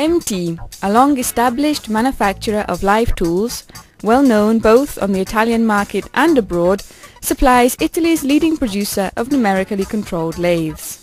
MT, a long-established manufacturer of live tools, well known both on the Italian market and abroad, supplies Italy's leading producer of numerically controlled lathes.